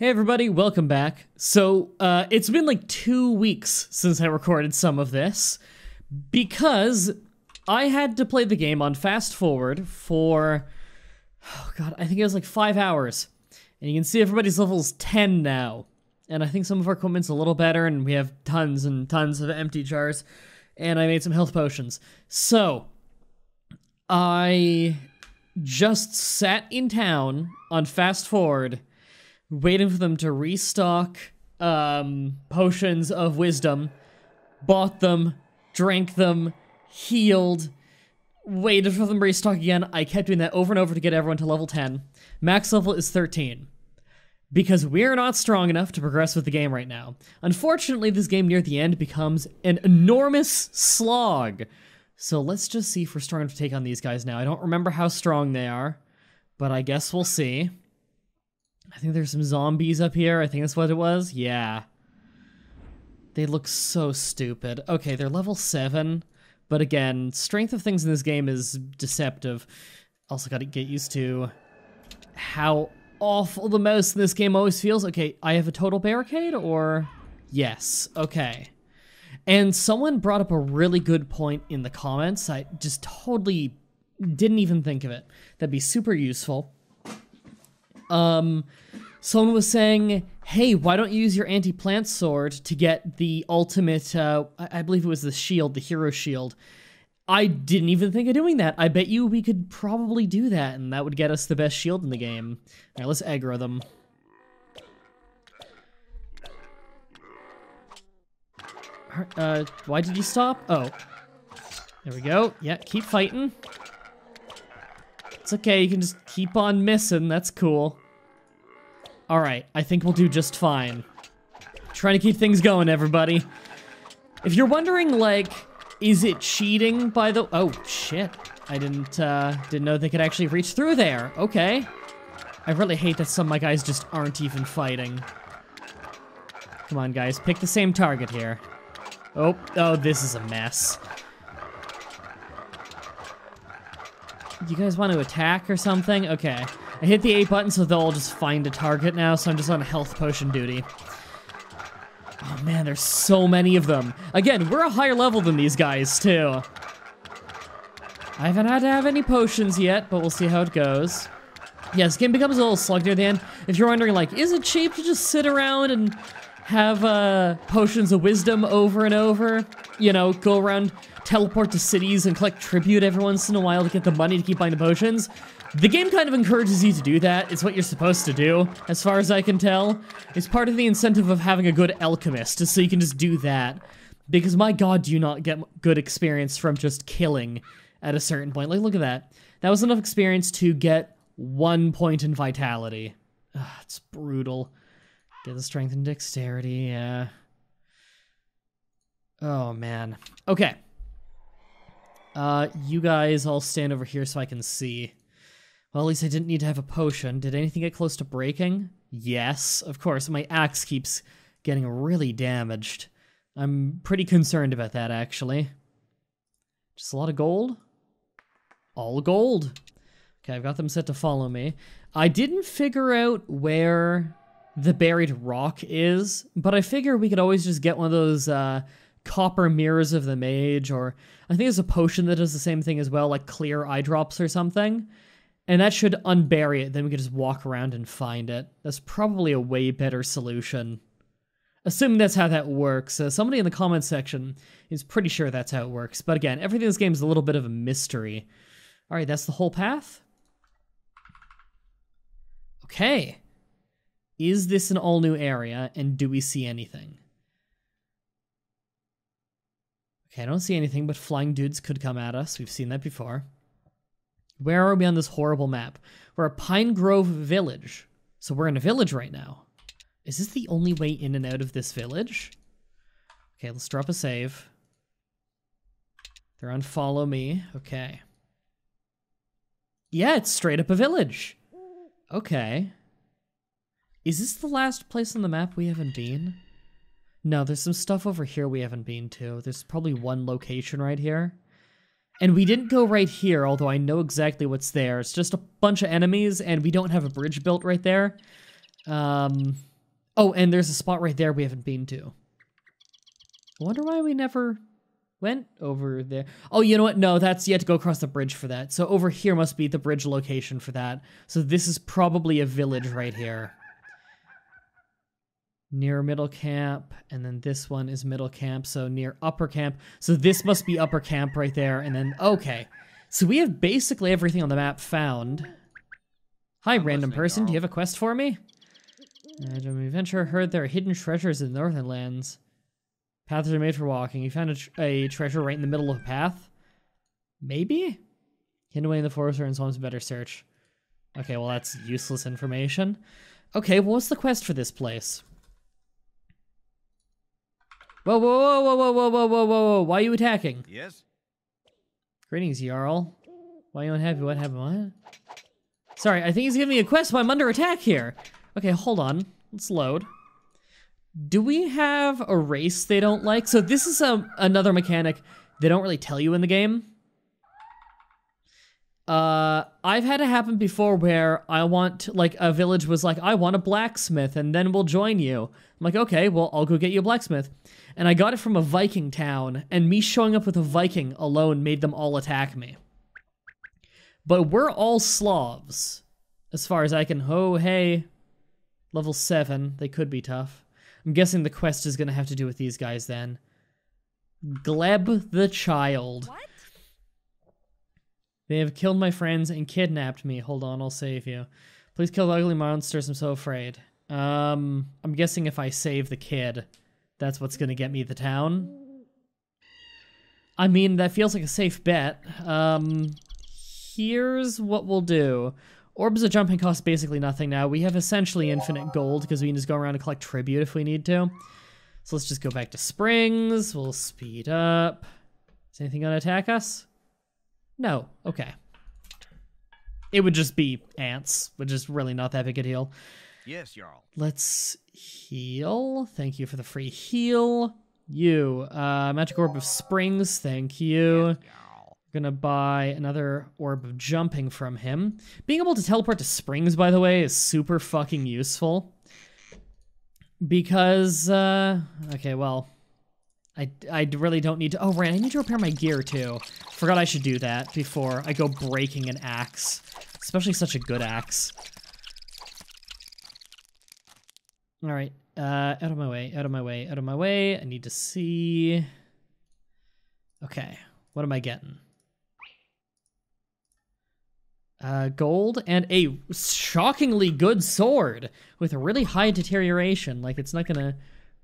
Hey everybody, welcome back. So, uh, it's been like two weeks since I recorded some of this because I had to play the game on fast forward for, oh god, I think it was like five hours. And you can see everybody's level's 10 now. And I think some of our equipment's a little better, and we have tons and tons of empty jars. And I made some health potions. So, I just sat in town on fast forward waiting for them to restock um, potions of wisdom, bought them, drank them, healed, waited for them to restock again. I kept doing that over and over to get everyone to level 10. Max level is 13. Because we're not strong enough to progress with the game right now. Unfortunately, this game near the end becomes an enormous slog. So let's just see if we're strong enough to take on these guys now. I don't remember how strong they are, but I guess we'll see. I think there's some zombies up here. I think that's what it was. Yeah. They look so stupid. Okay, they're level 7. But again, strength of things in this game is deceptive. Also gotta get used to how awful the mouse in this game always feels. Okay, I have a total barricade, or... Yes, okay. And someone brought up a really good point in the comments. I just totally didn't even think of it. That'd be super useful um, someone was saying, hey, why don't you use your anti-plant sword to get the ultimate, uh, I believe it was the shield, the hero shield. I didn't even think of doing that. I bet you we could probably do that, and that would get us the best shield in the game. All right, let's aggro them. Uh, why did you stop? Oh. There we go. Yeah, keep fighting. It's okay, you can just keep on missing, that's cool. Alright, I think we'll do just fine. Trying to keep things going, everybody. If you're wondering, like, is it cheating by the- Oh, shit. I didn't, uh, didn't know they could actually reach through there. Okay. I really hate that some of my guys just aren't even fighting. Come on, guys. Pick the same target here. Oh, oh, this is a mess. You guys want to attack or something? Okay. I hit the A button so they'll all just find a target now, so I'm just on health potion duty. Oh man, there's so many of them. Again, we're a higher level than these guys, too. I haven't had to have any potions yet, but we'll see how it goes. Yeah, this game becomes a little slug near the end. If you're wondering, like, is it cheap to just sit around and have uh, potions of wisdom over and over? You know, go around, teleport to cities and collect tribute every once in a while to get the money to keep buying the potions? The game kind of encourages you to do that. It's what you're supposed to do, as far as I can tell. It's part of the incentive of having a good alchemist, so you can just do that. Because my god, do you not get good experience from just killing at a certain point. Like, look at that. That was enough experience to get one point in vitality. Ugh, it's brutal. Get the strength and dexterity, yeah. Oh, man. Okay. Uh, you guys all stand over here so I can see. Well, at least I didn't need to have a potion. Did anything get close to breaking? Yes, of course. My axe keeps getting really damaged. I'm pretty concerned about that, actually. Just a lot of gold? All gold. Okay, I've got them set to follow me. I didn't figure out where the buried rock is, but I figure we could always just get one of those uh, copper mirrors of the mage, or I think there's a potion that does the same thing as well, like clear eye drops or something. And that should unbury it, then we could just walk around and find it. That's probably a way better solution. Assuming that's how that works. Uh, somebody in the comments section is pretty sure that's how it works. But again, everything in this game is a little bit of a mystery. Alright, that's the whole path? Okay. Is this an all-new area, and do we see anything? Okay, I don't see anything, but flying dudes could come at us. We've seen that before. Where are we on this horrible map? We're a Pine Grove village. So we're in a village right now. Is this the only way in and out of this village? Okay, let's drop a save. They're on follow me. Okay. Yeah, it's straight up a village. Okay. Is this the last place on the map we haven't been? No, there's some stuff over here we haven't been to. There's probably one location right here. And we didn't go right here, although I know exactly what's there. It's just a bunch of enemies, and we don't have a bridge built right there. Um, Oh, and there's a spot right there we haven't been to. I wonder why we never went over there. Oh, you know what? No, that's you to go across the bridge for that. So over here must be the bridge location for that. So this is probably a village right here. Near middle camp, and then this one is middle camp, so near upper camp. So this must be upper camp right there, and then, okay. So we have basically everything on the map found. Hi, I'm random person. Do you have a quest for me? Random adventure heard there are hidden treasures in the Northern Lands. Paths are made for walking. You found a, tr- a treasure right in the middle of a path? Maybe? Hidden away in the forest or in swamps, better search. Okay, well, that's useless information. Okay, well, what's the quest for this place? Whoa, whoa, whoa, whoa, whoa, whoa, whoa, whoa, whoa. Why are you attacking? Yes? Greetings, Jarl. Why are you unhappy? What happened? What? Sorry, I think he's giving me a quest, but I'm under attack here. Okay, hold on. Let's load. Do we have a race they don't like? So this is a, another mechanic they don't really tell you in the game. Uh, I've had it happen before where I want, like, a village was like, I want a blacksmith, and then we'll join you. I'm like, okay, well, I'll go get you a blacksmith. And I got it from a Viking town, and me showing up with a Viking alone made them all attack me. But we're all Slavs, as far as I can. Oh, hey, level 7. They could be tough. I'm guessing the quest is going to have to do with these guys then. Gleb the Child. What? They have killed my friends and kidnapped me. Hold on, I'll save you. Please kill the ugly monsters. I'm so afraid. Um, I'm guessing if I save the kid, that's what's gonna get me the town. I mean, that feels like a safe bet. Um, here's what we'll do. Orbs of jumping cost basically nothing now. We have essentially infinite gold because we can just go around and collect tribute if we need to. So let's just go back to springs. We'll speed up. Is anything gonna attack us? No. Okay. It would just be ants, which is really not that big a deal. Yes, Jarl. Let's heal. Thank you for the free heal. You, uh, magic orb of springs. Thank you. Yes, Gonna buy another orb of jumping from him. Being able to teleport to springs, by the way, is super fucking useful. Because, uh, okay, well, I, I really don't need to. Oh, right, I need to repair my gear too. Forgot I should do that before I go breaking an axe, especially such a good axe. All right, uh, out of my way, out of my way, out of my way. I need to see. Okay, what am I getting? Uh, gold and a shockingly good sword with a really high deterioration. Like it's not gonna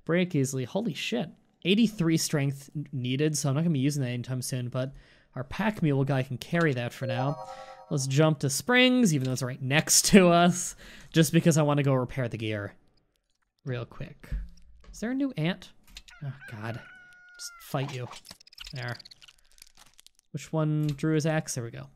break easily. Holy shit. 83 strength needed, so I'm not gonna be using that anytime soon, but our pack mule guy can carry that for now. Let's jump to springs, even though it's right next to us, just because I want to go repair the gear. Real quick. Is there a new ant? Oh god. Just fight you. There. Which one drew his axe? There we go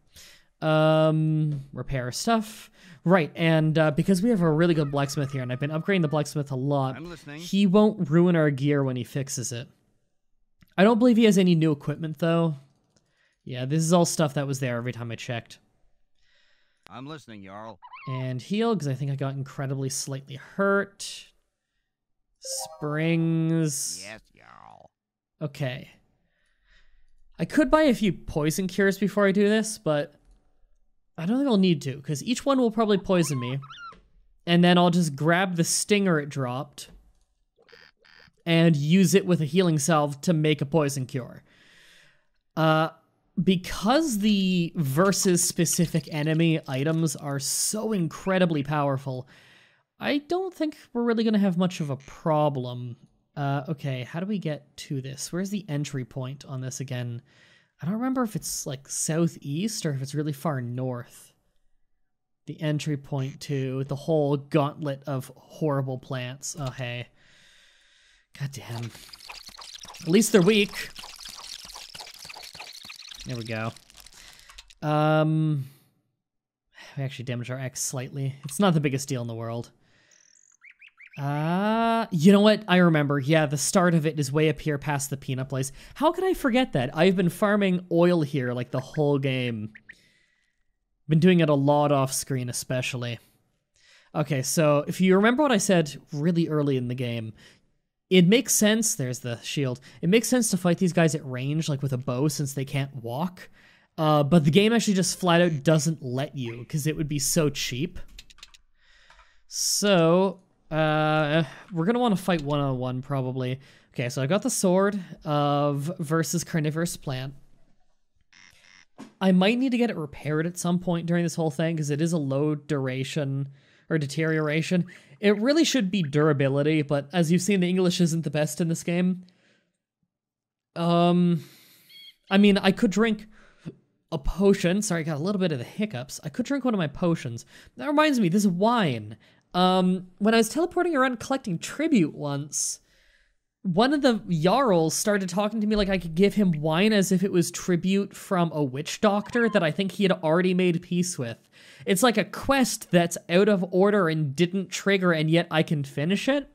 um repair stuff right and uh, because we have a really good blacksmith here and i've been upgrading the blacksmith a lot he won't ruin our gear when he fixes it i don't believe he has any new equipment though yeah this is all stuff that was there every time i checked I'm listening, Jarl. and heal because i think i got incredibly slightly hurt springs Yes, Jarl. Okay. I could buy a few poison cures before I do this, but I don't think I'll need to, because each one will probably poison me. And then I'll just grab the stinger it dropped and use it with a healing salve to make a poison cure. Uh, because the versus specific enemy items are so incredibly powerful, I don't think we're really going to have much of a problem. Uh, okay, how do we get to this? Where's the entry point on this again? I don't remember if it's like southeast or if it's really far north. The entry point to the whole gauntlet of horrible plants. Oh, hey. God damn. At least they're weak. There we go. Um, we actually damaged our X slightly. It's not the biggest deal in the world. Uh, you know what? I remember. Yeah, the start of it is way up here past the peanut place. How could I forget that? I've been farming oil here like the whole game. Been doing it a lot off screen, especially. Okay, so if you remember what I said really early in the game, it makes sense. There's the shield. It makes sense to fight these guys at range, like with a bow, since they can't walk. Uh, but the game actually just flat out doesn't let you because it would be so cheap. So uh, we're gonna want to fight one on one probably. Okay, so I got the sword of versus carnivorous plant. I might need to get it repaired at some point during this whole thing because it is a low duration or deterioration. It really should be durability, but as you've seen, the English isn't the best in this game. Um, I mean, I could drink a potion. Sorry, I got a little bit of the hiccups. I could drink one of my potions. That reminds me, this wine. Um, when I was teleporting around collecting tribute once, one of the Jarls started talking to me like I could give him wine as if it was tribute from a witch doctor that I think he had already made peace with. It's like a quest that's out of order and didn't trigger, and yet I can finish it.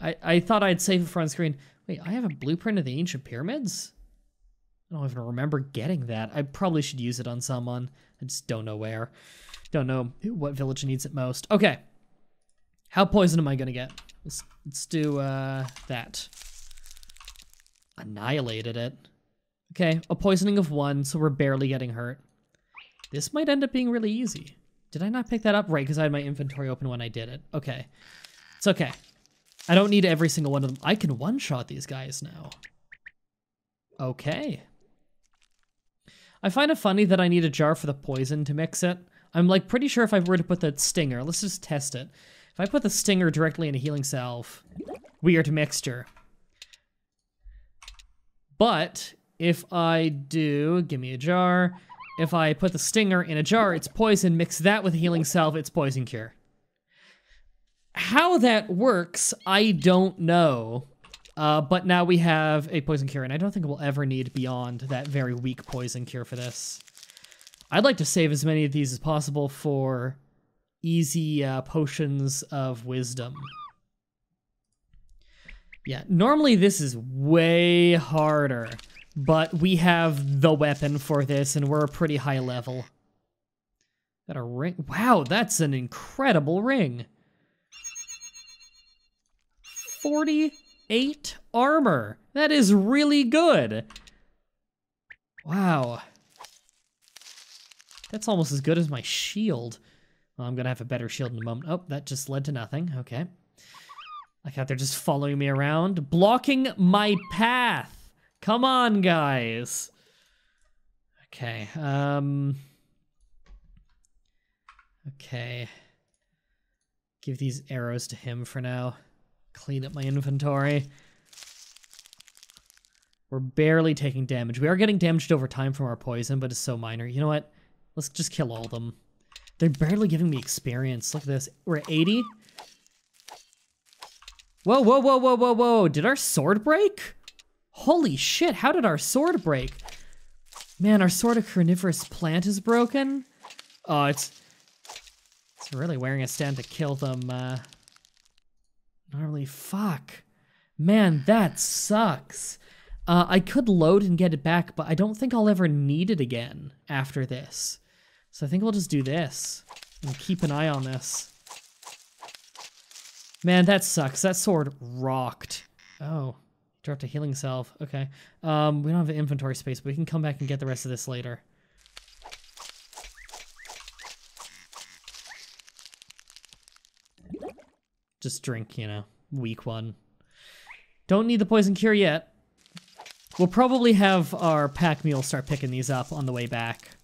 I, I thought I'd save it for on screen. Wait, I have a blueprint of the ancient pyramids? I don't even remember getting that. I probably should use it on someone. I just don't know where. Don't know what village needs it most. Okay. How poison am I gonna get? Let's, let's do uh, that. Annihilated it. Okay, a poisoning of one, so we're barely getting hurt. This might end up being really easy. Did I not pick that up? Right, because I had my inventory open when I did it. Okay. It's okay. I don't need every single one of them. I can one-shot these guys now. Okay. I find it funny that I need a jar for the poison to mix it. I'm like pretty sure if I were to put the stinger, let's just test it. If I put the stinger directly in a healing salve, weird mixture. But if I do, give me a jar. If I put the stinger in a jar, it's poison. Mix that with healing salve, it's poison cure. How that works, I don't know. Uh, but now we have a poison cure, and I don't think we'll ever need beyond that very weak poison cure for this. I'd like to save as many of these as possible for easy uh, potions of wisdom. Yeah, normally this is way harder, but we have the weapon for this and we're a pretty high level. Got a ring. Wow, that's an incredible ring. 48 armor. That is really good. Wow. That's almost as good as my shield. Well, I'm gonna have a better shield in a moment. Oh, that just led to nothing. Okay. Like how they're just following me around, blocking my path. Come on, guys. Okay. Um. Okay. Give these arrows to him for now. Clean up my inventory. We're barely taking damage. We are getting damaged over time from our poison, but it's so minor. You know what? Let's just kill all of them. They're barely giving me experience. Look at this. We're at 80. Whoa, whoa, whoa, whoa, whoa, whoa. Did our sword break? Holy shit, how did our sword break? Man, our sword of carnivorous plant is broken. Oh, it's it's really wearing us down to kill them. Uh, gnarly fuck. Man, that sucks. Uh, I could load and get it back, but I don't think I'll ever need it again after this. So I think we'll just do this and keep an eye on this. Man, that sucks. That sword rocked. Oh, dropped a healing salve. Okay. Um, we don't have inventory space, but we can come back and get the rest of this later. Just drink, you know, weak one. Don't need the poison cure yet. We'll probably have our pack mule start picking these up on the way back.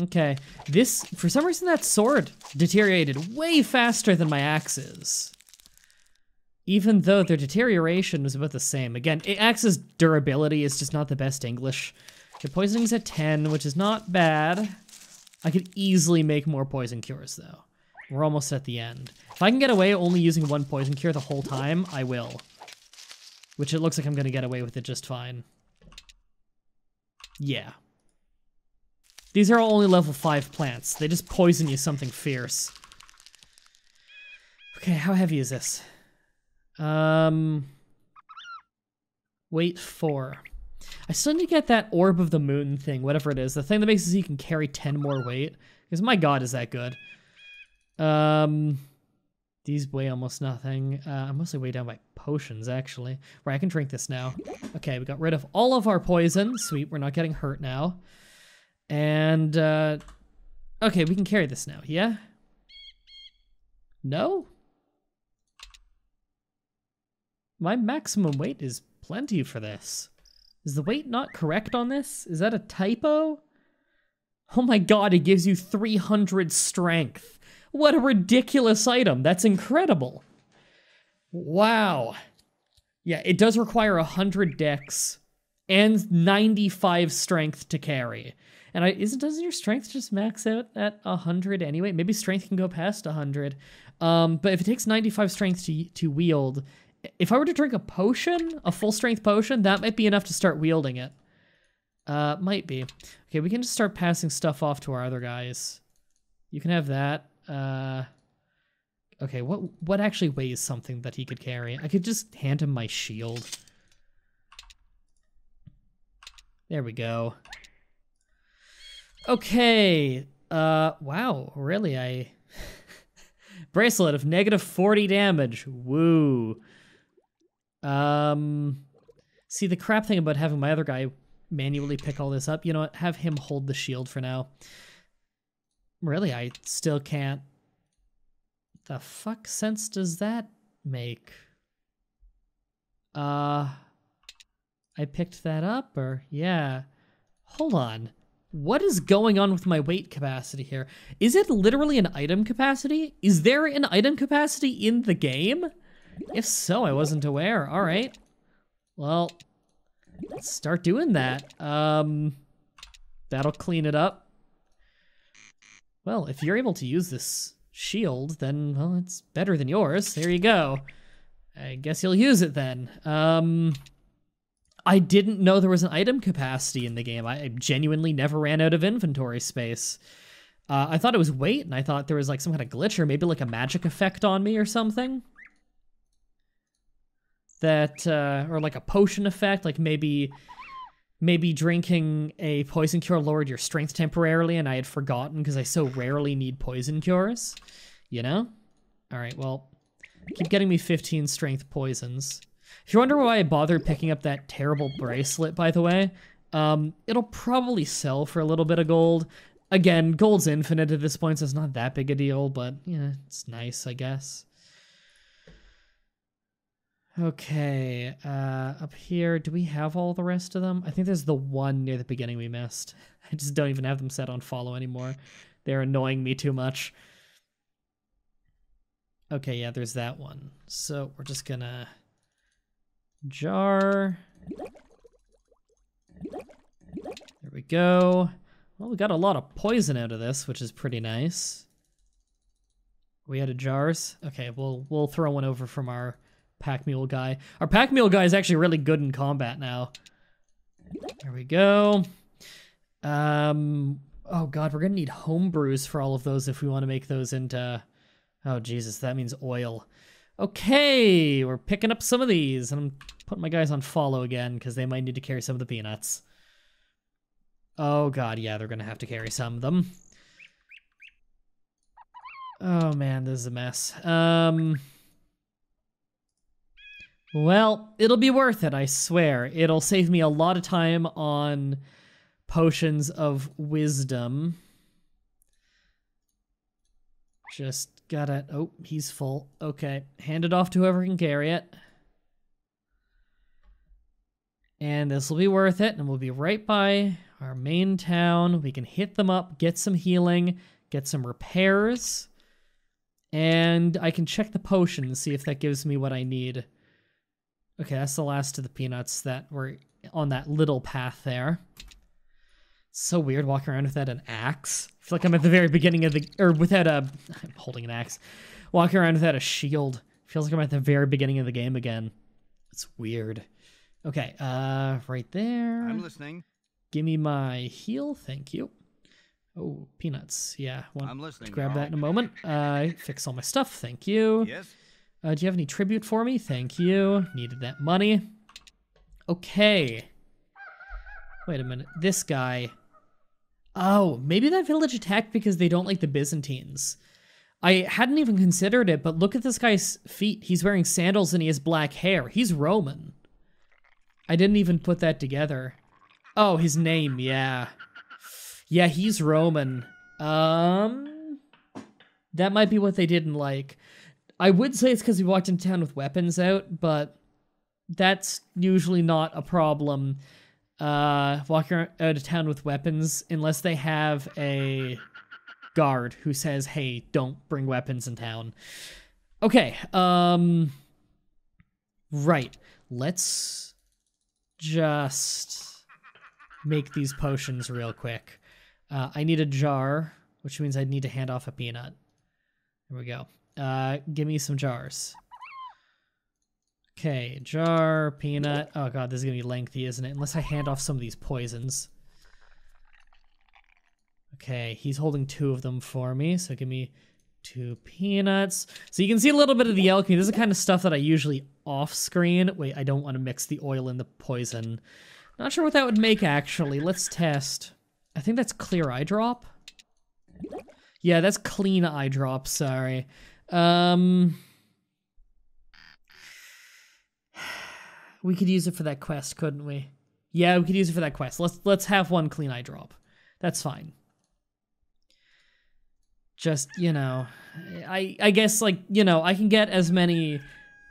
Okay, this, for some reason that sword deteriorated way faster than my axes. Even though their deterioration was about the same. Again, axe's durability is just not the best English. The poisoning's at 10, which is not bad. I could easily make more poison cures though. We're almost at the end. If I can get away only using one poison cure the whole time, I will. Which it looks like I'm gonna get away with it just fine. Yeah. These are all only level 5 plants. They just poison you something fierce. Okay, how heavy is this? Um, weight 4. I still need to get that Orb of the Moon thing, whatever it is. The thing that makes it so you can carry 10 more weight. Because my god, is that good. Um, These weigh almost nothing. Uh, I'm mostly weighed down by potions, actually. Right, I can drink this now. Okay, we got rid of all of our poison. Sweet, we're not getting hurt now. And, uh, okay, we can carry this now, yeah? No? My maximum weight is plenty for this. Is the weight not correct on this? Is that a typo? Oh my god, it gives you 300 strength. What a ridiculous item. That's incredible. Wow. Yeah, it does require 100 dex and 95 strength to carry. And I isn't doesn't your strength just max out at 100 anyway? Maybe strength can go past 100. Um, but if it takes 95 strength to to wield, if I were to drink a potion, a full strength potion, that might be enough to start wielding it. Uh, might be. Okay, we can just start passing stuff off to our other guys. You can have that. Uh, okay, what what actually weighs something that he could carry? I could just hand him my shield. There we go. Okay. Uh, wow, really, I... Bracelet of negative 40 damage. Woo. Um, see, the crap thing about having my other guy manually pick all this up, you know what? Have him hold the shield for now. Really, I still can't... The fuck sense does that make? Uh... I picked that up, or... Yeah. Hold on. What is going on with my weight capacity here? Is it literally an item capacity? Is there an item capacity in the game? If so, I wasn't aware. All right. Well, let's start doing that. Um, that'll clean it up. Well, if you're able to use this shield, then, well, it's better than yours. There you go. I guess you'll use it then. Um, I didn't know there was an item capacity in the game. I genuinely never ran out of inventory space. Uh, I thought it was weight, and I thought there was like some kind of glitch or maybe like a magic effect on me or something. That, uh, or like a potion effect, like maybe, maybe drinking a poison cure lowered your strength temporarily, and I had forgotten because I so rarely need poison cures. You know? All right, well, keep getting me 15 strength poisons. If you wonder why I bothered picking up that terrible bracelet, by the way, um, it'll probably sell for a little bit of gold. Again, gold's infinite at this point, so it's not that big a deal, but yeah, it's nice, I guess. Okay, uh, up here, do we have all the rest of them? I think there's the one near the beginning we missed. I just don't even have them set on follow anymore. They're annoying me too much. Okay, yeah, there's that one. So we're just gonna jar. There we go. Well, we got a lot of poison out of this, which is pretty nice. We out of jars? Okay, we'll we'll throw one over from our pack mule guy. Our pack mule guy is actually really good in combat now. There we go. Um, oh god, we're gonna need homebrews for all of those if we want to make those into... Oh Jesus, that means oil. Okay, we're picking up some of these. And I'm putting my guys on follow again because they might need to carry some of the peanuts. Oh god, yeah, they're gonna have to carry some of them. Oh man, this is a mess. Um... Well, it'll be worth it, I swear. It'll save me a lot of time on potions of wisdom. Just gotta... Oh, he's full. Okay, hand it off to whoever can carry it. And this will be worth it, and we'll be right by our main town. We can hit them up, get some healing, get some repairs, and I can check the potion and see if that gives me what I need. Okay, that's the last of the peanuts that were on that little path there. so weird walking around without an axe. I feel like I'm at the very beginning of the, or without a, I'm holding an axe. Walking around without a shield. Feels like I'm at the very beginning of the game again. It's weird. Okay, uh, right there. I'm listening. Give me my heal, thank you. Oh, peanuts. Yeah, want I'm listening. to grab that in a moment. Uh, fix all my stuff, thank you. Yes. Uh, do you have any tribute for me? Thank you. Needed that money. Okay. Wait a minute. This guy. Oh, maybe that village attacked because they don't like the Byzantines. I hadn't even considered it, but look at this guy's feet. He's wearing sandals and he has black hair. He's Roman. I didn't even put that together. Oh, his name, yeah. Yeah, he's Roman. Um, that might be what they didn't like. I would say it's because he walked into town with weapons out, but that's usually not a problem. Uh, walking out of town with weapons, unless they have a guard who says, "Hey, don't bring weapons in town." Okay. Um. Right. Let's just make these potions real quick. Uh, I need a jar, which means I need to hand off a peanut. There we go. Uh, give me some jars. Okay, jar, peanut. Oh god, this is gonna be lengthy, isn't it? Unless I hand off some of these poisons. Okay, he's holding two of them for me, so give me two peanuts. So you can see a little bit of the alchemy. This is the kind of stuff that I usually off-screen. Wait, I don't want to mix the oil and the poison. Not sure what that would make, actually. Let's test. I think that's clear eye drop. Yeah, that's clean eye drop, sorry. Um... We could use it for that quest, couldn't we? Yeah, we could use it for that quest. Let's let's have one clean eye drop. That's fine. Just, you know, I I guess like, you know, I can get as many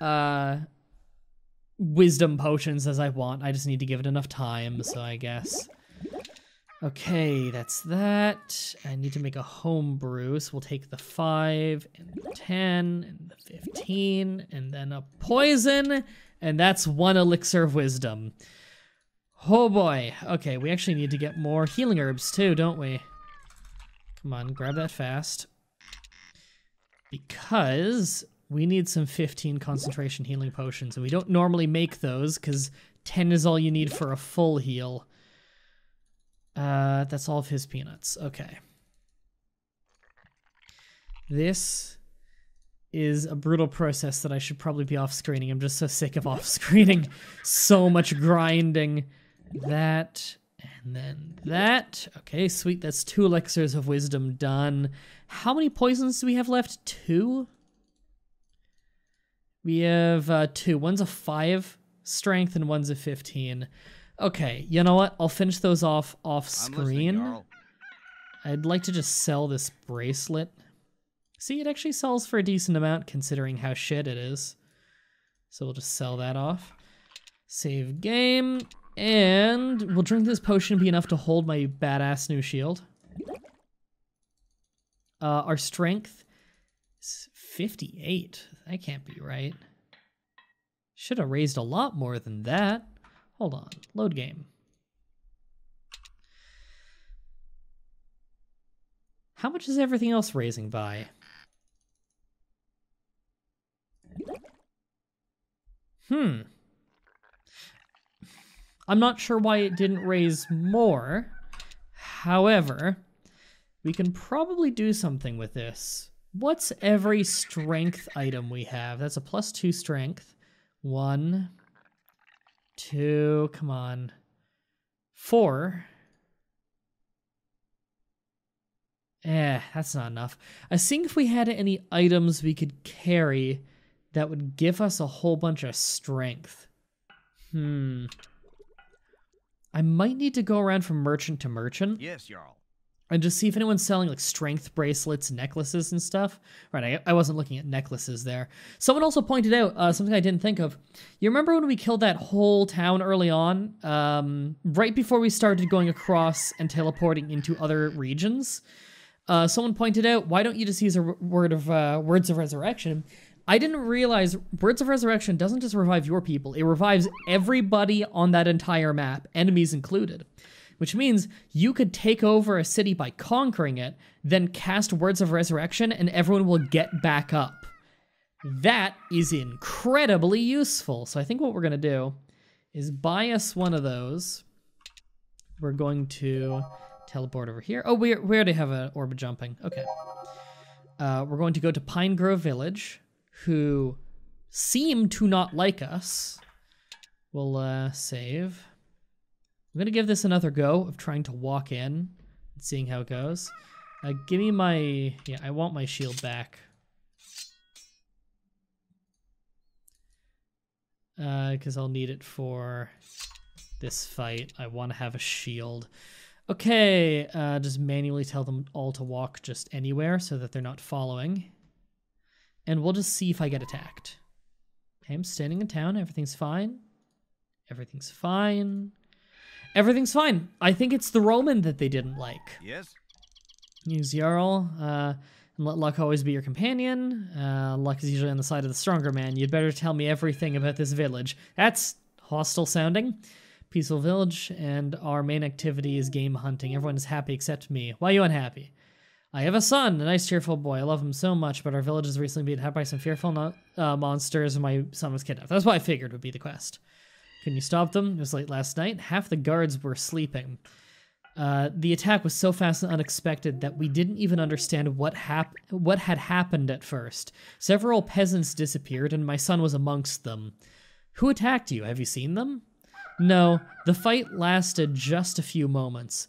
uh wisdom potions as I want. I just need to give it enough time, so I guess. Okay, that's that. I need to make a home brew, so we'll take the 5 and the 10 and the 15 and then a poison and that's one elixir of wisdom. Oh boy. Okay, we actually need to get more healing herbs too, don't we? Come on, grab that fast. Because we need some 15 concentration healing potions, and we don't normally make those because 10 is all you need for a full heal. Uh, that's all of his peanuts. Okay. This is a brutal process that I should probably be off screening. I'm just so sick of off screening. so much grinding. That and then that. Okay, sweet. That's two elixirs of wisdom done. How many poisons do we have left? Two? We have uh, two. One's a five strength and one's a 15. Okay, you know what? I'll finish those off off screen. I'd like to just sell this bracelet. See, it actually sells for a decent amount considering how shit it is. So we'll just sell that off. Save game. And will drink this potion be enough to hold my badass new shield? Uh, our strength is 58. That can't be right. Should have raised a lot more than that. Hold on. Load game. How much is everything else raising by? Hmm. I'm not sure why it didn't raise more. However, we can probably do something with this. What's every strength item we have? That's a plus two strength. One, two, come on. Four. Eh, that's not enough. I think if we had any items we could carry that would give us a whole bunch of strength. Hmm. I might need to go around from merchant to merchant. Yes, Jarl. And just see if anyone's selling like strength bracelets, necklaces, and stuff. Right, I, I wasn't looking at necklaces there. Someone also pointed out uh, something I didn't think of. You remember when we killed that whole town early on? Um, right before we started going across and teleporting into other regions? Uh, someone pointed out, why don't you just use a word of uh, words of resurrection? I didn't realize Words of Resurrection doesn't just revive your people, it revives everybody on that entire map, enemies included. Which means you could take over a city by conquering it, then cast Words of Resurrection, and everyone will get back up. That is incredibly useful. So I think what we're going to do is buy us one of those. We're going to teleport over here. Oh, we, we already have an orb jumping. Okay. Uh, we're going to go to Pine Grove Village who seem to not like us. We'll uh, save. I'm gonna give this another go of trying to walk in and seeing how it goes. Uh, give me my yeah, I want my shield back. Uh, because I'll need it for this fight. I want to have a shield. Okay, uh, just manually tell them all to walk just anywhere so that they're not following. And we'll just see if I get attacked. Okay, I'm standing in town. Everything's fine. Everything's fine. Everything's fine. I think it's the Roman that they didn't like. Yes? Use Jarl, uh, and let luck always be your companion. Uh, luck is usually on the side of the stronger man. You'd better tell me everything about this village. That's hostile sounding. Peaceful village, and our main activity is game hunting. Everyone is happy except me. Why are you unhappy? I have a son, a nice, cheerful boy. I love him so much, but our village has recently been attacked by some fearful no- uh, monsters, and my son was kidnapped. That's what I figured would be the quest. Can you stop them? It was late last night. Half the guards were sleeping. Uh, the attack was so fast and unexpected that we didn't even understand what hap- what had happened at first. Several peasants disappeared, and my son was amongst them. Who attacked you? Have you seen them? No, the fight lasted just a few moments.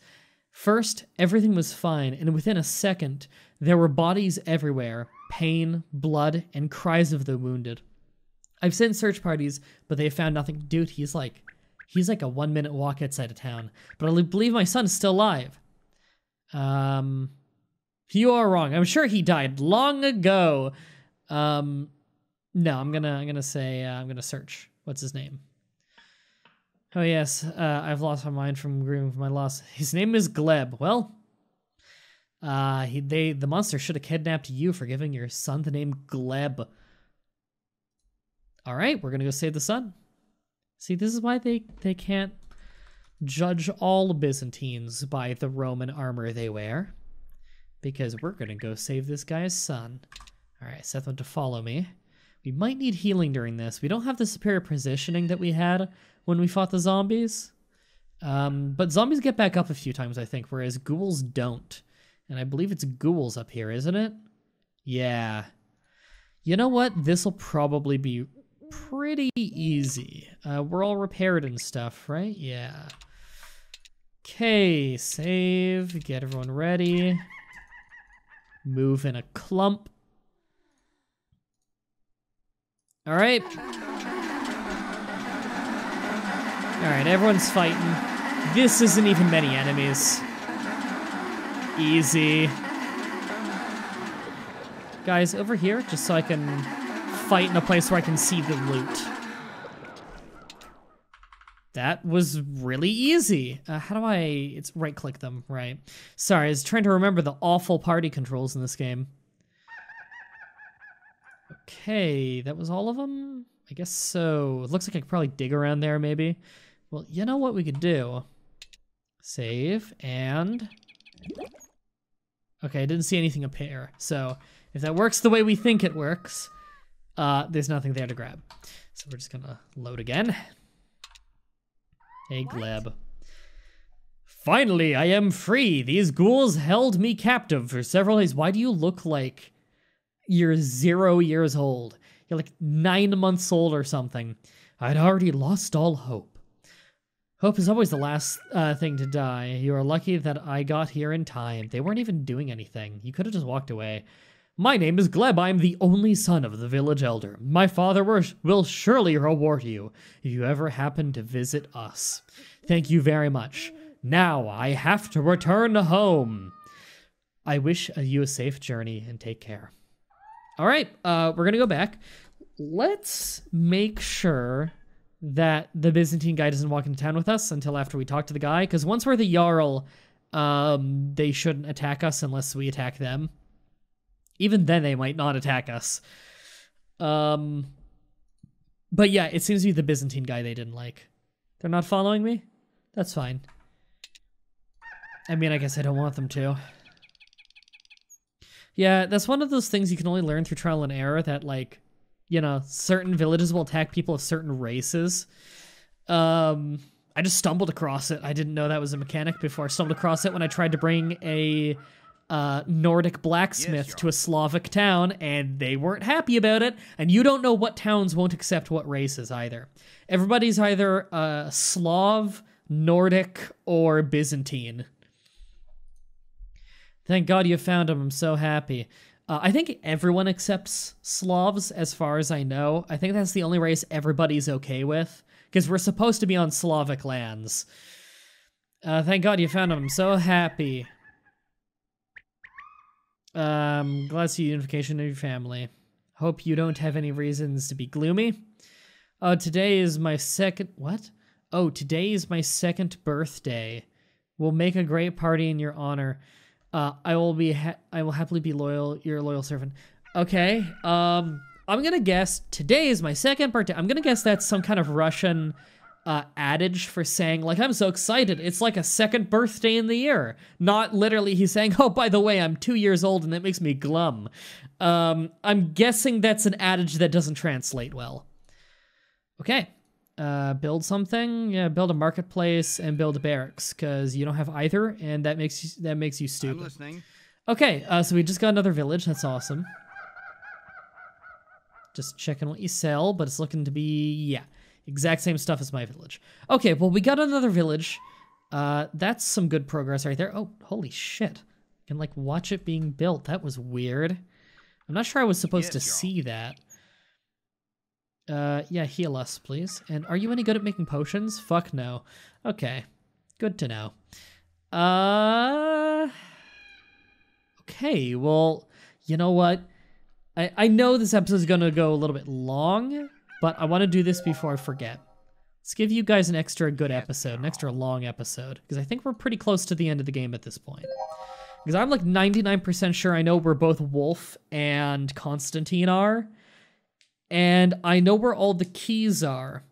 First, everything was fine, and within a second, there were bodies everywhere pain, blood, and cries of the wounded. I've sent search parties, but they have found nothing. Dude, he's like, he's like a one minute walk outside of town. But I believe my son is still alive. Um, you are wrong. I'm sure he died long ago. Um, no, I'm gonna, I'm gonna say, uh, I'm gonna search. What's his name? Oh yes, uh, I've lost my mind from grieving for my loss. His name is Gleb. Well, uh, he, they the monster should have kidnapped you for giving your son the name Gleb. All right, we're gonna go save the son. See, this is why they they can't judge all Byzantines by the Roman armor they wear, because we're gonna go save this guy's son. All right, Seth them to follow me. We might need healing during this. We don't have the superior positioning that we had when we fought the zombies. Um, but zombies get back up a few times, I think, whereas ghouls don't. And I believe it's ghouls up here, isn't it? Yeah. You know what? This'll probably be pretty easy. Uh, we're all repaired and stuff, right? Yeah. Okay, save, get everyone ready. Move in a clump. All right. All right, everyone's fighting. This isn't even many enemies. Easy. Guys, over here, just so I can fight in a place where I can see the loot. That was really easy. Uh, how do I... It's right-click them, right. Sorry, I was trying to remember the awful party controls in this game. Okay, that was all of them? I guess so. It looks like I could probably dig around there, maybe. Well, you know what we could do? Save, and... Okay, I didn't see anything appear. So, if that works the way we think it works, uh, there's nothing there to grab. So we're just gonna load again. Hey, Gleb. Finally, I am free. These ghouls held me captive for several days. Why do you look like you're zero years old? You're like nine months old or something. I'd already lost all hope. Hope is always the last uh, thing to die. You are lucky that I got here in time. They weren't even doing anything. You could have just walked away. My name is Gleb. I am the only son of the village elder. My father will surely reward you if you ever happen to visit us. Thank you very much. Now I have to return home. I wish you a safe journey and take care. All right, uh, we're gonna go back. Let's make sure that the Byzantine guy doesn't walk into town with us until after we talk to the guy, because once we're the Jarl, um, they shouldn't attack us unless we attack them. Even then, they might not attack us. Um, but yeah, it seems to be the Byzantine guy they didn't like. They're not following me? That's fine. I mean, I guess I don't want them to. Yeah, that's one of those things you can only learn through trial and error that, like, you know, certain villages will attack people of certain races. Um, I just stumbled across it. I didn't know that was a mechanic before I stumbled across it when I tried to bring a uh, Nordic blacksmith Yes, to a Slavic town, and they weren't happy about it. And you don't know what towns won't accept what races either. Everybody's either a Slav, Nordic or Byzantine. Thank God you found him. I'm so happy. Uh, I think everyone accepts Slavs, as far as I know. I think that's the only race everybody's okay with, because we're supposed to be on Slavic lands. Uh, thank God you found him. I'm so happy. Um, glad to see unification of your family. Hope you don't have any reasons to be gloomy. Oh, today is my second. What? Oh, today is my second birthday. We'll make a great party in your honor. Uh, I will be. Ha- I will happily be loyal. Your loyal servant. Okay. Um, I'm gonna guess today is my second birthday. I'm gonna guess that's some kind of Russian uh, adage for saying like I'm so excited. It's like a second birthday in the year. Not literally he's saying, "Oh, by the way, I'm 2 years old and that makes me glum." Um, I'm guessing that's an adage that doesn't translate well. Okay. Uh, build something. Yeah, build a marketplace and build barracks cuz you don't have either and that makes you that makes you I'm stupid. listening. Okay, uh, so we just got another village. That's awesome. Just checking what you sell, but it's looking to be yeah, exact same stuff as my village. Okay, well we got another village. Uh, that's some good progress right there. Oh, holy shit! I can like watch it being built. That was weird. I'm not sure I was supposed to Yes, see that. Uh, yeah, heal us, please. And are you any good at making potions? Fuck no. Okay, good to know. Uh. Okay, well, you know what? I, I know this episode is going to go a little bit long, but I want to do this before I forget. Let's give you guys an extra good episode, an extra long episode, because I think we're pretty close to the end of the game at this point. Because I'm like 99% sure I know where both Wolf and Constantine are, and I know where all the keys are.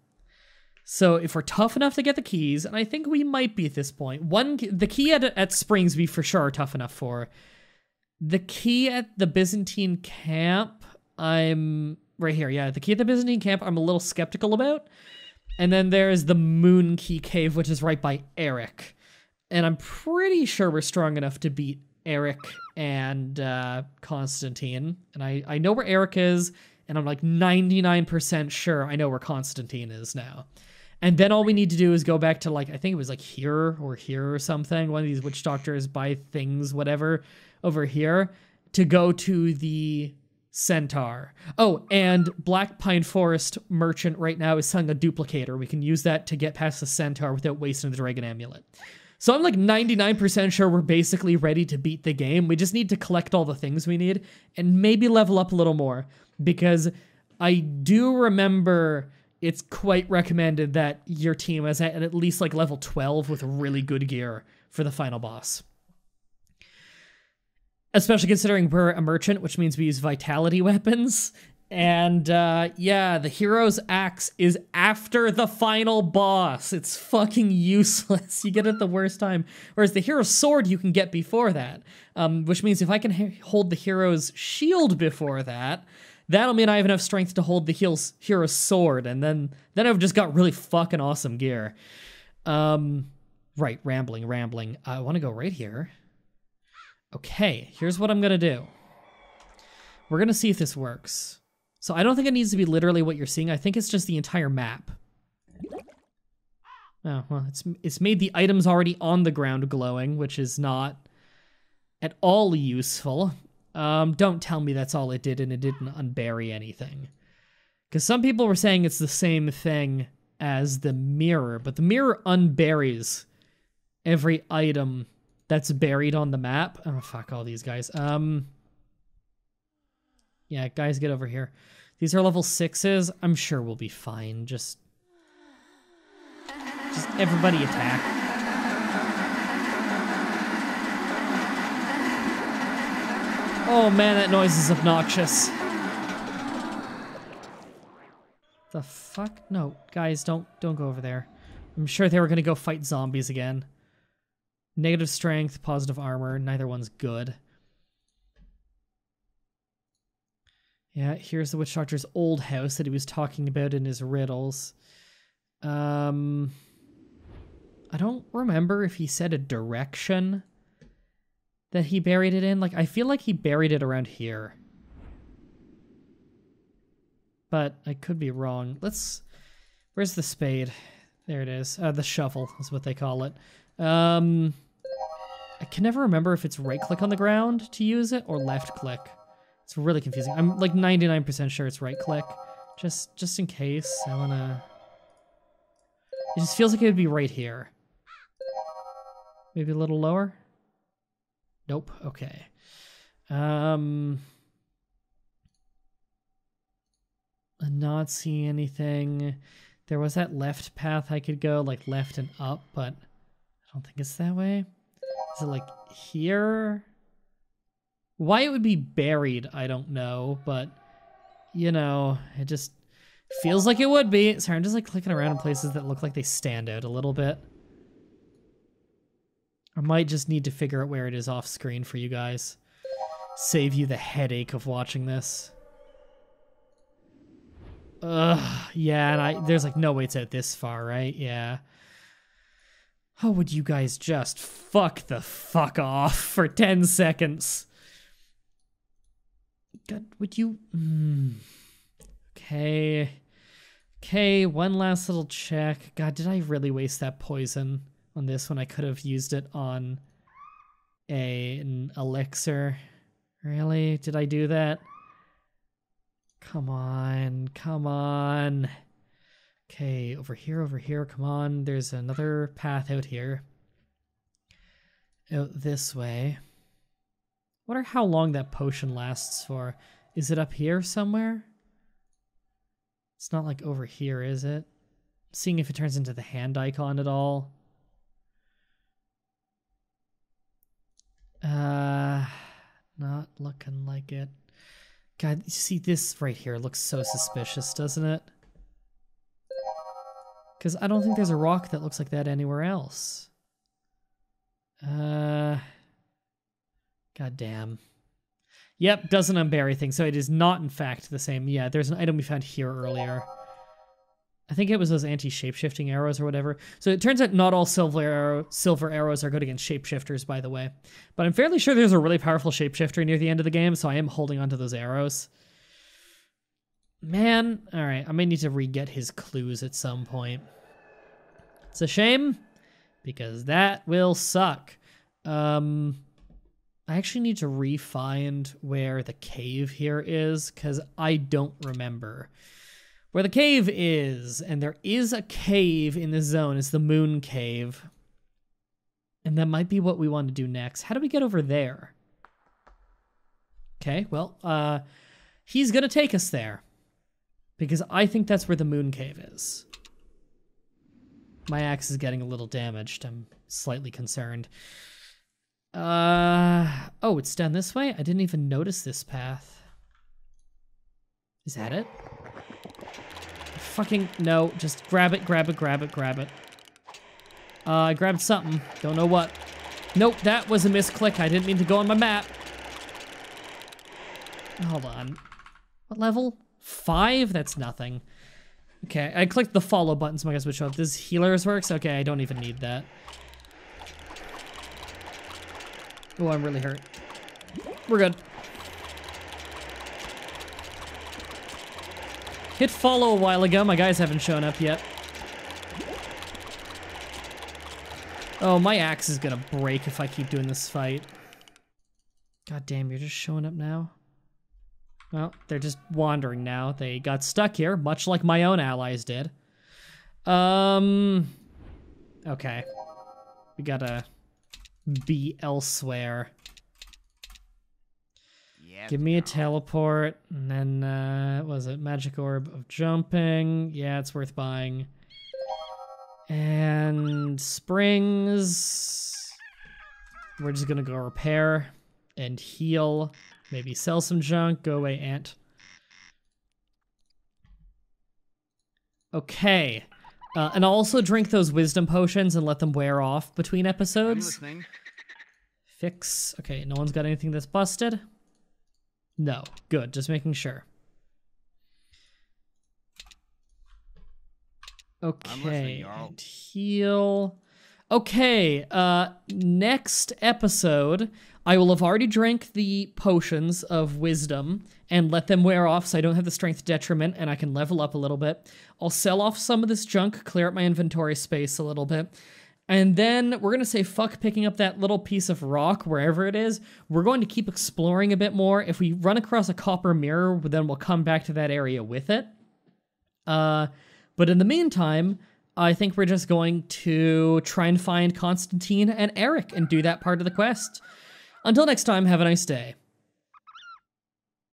So if we're tough enough to get the keys, and I think we might be at this point, one the key at at Springs we for sure are tough enough for. The key at the Byzantine camp, I'm right here. Yeah, the key at the Byzantine camp, I'm a little skeptical about. And then there's the Moon Key Cave, which is right by Eric. And I'm pretty sure we're strong enough to beat Eric and uh, Constantine. And I, I know where Eric is, and I'm like 99% sure I know where Constantine is now. And then all we need to do is go back to like I think it was like here or here or something. One of these witch doctors buy things, whatever, over here to go to the centaur. Oh, and Black Pine Forest merchant right now is selling a duplicator. We can use that to get past the centaur without wasting the dragon amulet. So I'm like 99% sure we're basically ready to beat the game. We just need to collect all the things we need and maybe level up a little more because I do remember it's quite recommended that your team is at at least like level 12 with really good gear for the final boss. Especially considering we're a merchant, which means we use vitality weapons. And uh, yeah, the hero's axe is after the final boss. It's fucking useless. You get it the worst time. Whereas the hero's sword you can get before that. Um, which means if I can hold the hero's shield before that, that'll mean I have enough strength to hold the hero's, hero's sword. And then, then I've just got really fucking awesome gear. Um, right, rambling, rambling. I want to go right here. Okay, here's what I'm gonna do. We're gonna see if this works. So I don't think it needs to be literally what you're seeing. I think it's just the entire map. Oh, well, it's it's made the items already on the ground glowing, which is not at all useful. Um, don't tell me that's all it did and it didn't unbury anything. Because some people were saying it's the same thing as the mirror, but the mirror unburies every item that's buried on the map. Oh fuck all these guys. Um Yeah, guys get over here. These are level 6s. I'm sure we'll be fine. Just just everybody attack. Oh man, that noise is obnoxious. The fuck? No, guys, don't don't go over there. I'm sure they were gonna go fight zombies again. Negative strength, positive armor. Neither one's good. Yeah, here's the witch doctor's old house that he was talking about in his riddles. Um, I don't remember if he said a direction that he buried it in. Like, I feel like he buried it around here. But I could be wrong. Let's. Where's the spade? There it is. Uh, the shovel is what they call it. Um, I can never remember if it's right click on the ground to use it or left click. It's really confusing. I'm like 99% sure it's right click. Just just in case, I wanna... It just feels like it would be right here. Maybe a little lower? Nope, okay. Um... Not seeing anything. There was that left path I could go, like left and up, but I don't think it's that way. Is it like here? Why it would be buried, I don't know, but you know, it just feels like it would be. Sorry, I'm just like clicking around in places that look like they stand out a little bit. I might just need to figure out where it is off screen for you guys. Save you the headache of watching this. Ugh, yeah, and I there's like no way it's out this far, right? Yeah. How would you guys just fuck the fuck off for 10 seconds? God, would you? Mm. Okay. Okay, one last little check. God, did I really waste that poison on this when I could have used it on a, an elixir? Really? Did I do that? Come on, come on. Okay, over here, over here, come on. There's another path out here. Out this way. Wonder how long that potion lasts for. Is it up here somewhere? It's not like over here, is it? Seeing if it turns into the hand icon at all. Uh, not looking like it. God, you see this right here looks so suspicious, doesn't it? Because I don't think there's a rock that looks like that anywhere else. Uh, God damn. Yep, doesn't unbury thing. So it is not, in fact, the same. Yeah, there's an item we found here earlier. I think it was those anti-shapeshifting arrows or whatever. So it turns out not all silver arrow, silver arrows are good against shapeshifters, by the way. But I'm fairly sure there's a really powerful shapeshifter near the end of the game, so I am holding onto those arrows. Man, all right, I may need to re-get his clues at some point. It's a shame, because that will suck. Um, I actually need to re-find where the cave here is, because I don't remember where the cave is, and there is a cave in this zone. It's the Moon Cave. And that might be what we want to do next. How do we get over there? Okay, well, uh, he's gonna take us there. Because I think that's where the Moon Cave is. My axe is getting a little damaged. I'm slightly concerned. Uh, oh, it's down this way? I didn't even notice this path. Is that it? Fucking, no. Just grab it, grab it, grab it, grab it. Uh, I grabbed something. Don't know what. Nope, that was a misclick. I didn't mean to go on my map. Hold on. What level? Five? That's nothing. Okay, I clicked the follow button so my guys would show up. This healers works? Okay, I don't even need that. Oh, I'm really hurt. We're good. Hit follow a while ago. My guys haven't shown up yet. Oh, my axe is gonna break if I keep doing this fight. God damn, you're just showing up now? Well, they're just wandering now. They got stuck here, much like my own allies did. Um... Okay. We gotta be elsewhere. Give me a teleport, and then, uh, was it magic orb of jumping? Yeah, it's worth buying. And springs. We're just gonna go repair and heal. Maybe sell some junk. Go away, ant. Okay. Uh, and I'll also drink those wisdom potions and let them wear off between episodes. Fix. Okay, no one's got anything that's busted? No. Good, just making sure. Okay, and heal. Okay, uh next episode, I will have already drank the potions of wisdom and let them wear off so I don't have the strength detriment and I can level up a little bit. I'll sell off some of this junk, clear up my inventory space a little bit. And then we're going to say fuck picking up that little piece of rock wherever it is. We're going to keep exploring a bit more. If we run across a copper mirror, then we'll come back to that area with it. Uh, but in the meantime, I think we're just going to try and find Constantine and Eric and do that part of the quest. Until next time, have a nice day.